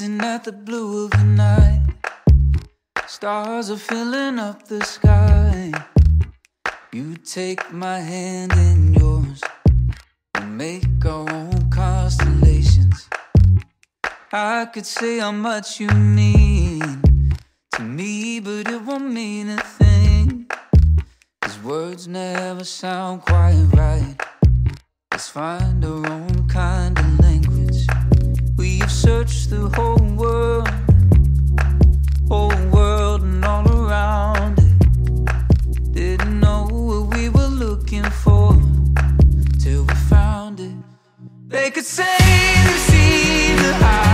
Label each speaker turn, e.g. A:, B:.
A: gazing at the blue of the night. Stars are filling up the sky. You take my hand in yours and make our own constellations. I could say how much you mean to me, but it won't mean a thing. Cause words never sound quite right. Let's find our own kind of We've searched the whole world, whole world and all around it. Didn't know what we were looking for till we found it. They could say they've seen the high.